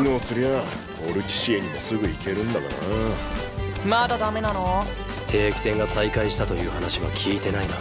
洗脳すりゃオルキシエにもすぐ行けるんだからな。まだダメなの？定期戦が再開したという話は聞いてないな。